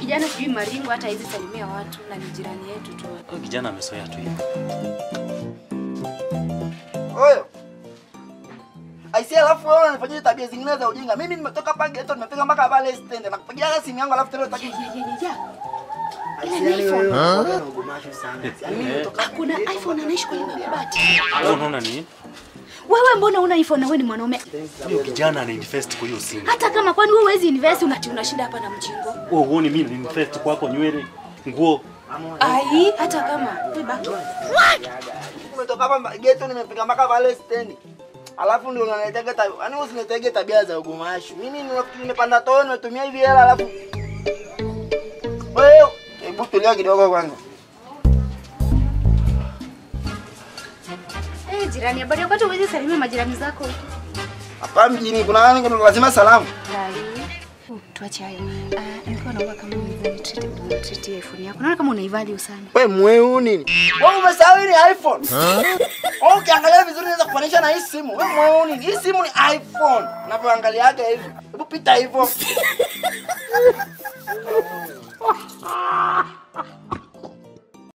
kijana sijui maringo hata hizi salimia watu na ni jirani yetu tu. Huyu kijana amesoea tu hivi. Oyo. Aisi alafu wewe unanifanyia tabia zingine za ujinga. Mimi nimetoka hapa ghetto nimefika mpaka pale stand na kupigia simu yangu alafu tena nimetoka Hakuna iPhone anaishi kwenye mabati. Unaona ni? Wewe mbona una iPhone na wewe ni mwanaume? Huyo kijana ana invest kwa hiyo simu. Hata kama kwani wewe huwezi invest unati unashinda hapa na mjingo. Wewe huoni mimi ni invest kwako nywele, nguo. Ai, hata kama wewe baki. Umetoka hapa ghetto nimefika mpaka pale stand. Alafu ndio unanitega tabia. Yaani wewe usinitege tabia za ugumashu. Mimi ninafikiri nimepanda tone natumia hivi hela alafu Wewe, hebu tulia kidogo kwanza. Eh, jirani, habari yako uweze salimia majirani zako. Hapa mjini kuna nani kuna lazima salamu. Hai. Uh, tuache hayo. Ah, nilikuwa naomba kama unaweza treat iPhone yako. Naona kama unaivalue sana. Wewe mweu nini? Wewe umesahau ni iPhone. Ukiangalia vizuri unaweza kufanisha na hii simu. Wewe mweu nini? Hii simu ni iPhone. Unavyoangaliaga hivi. Hebu pita hivyo.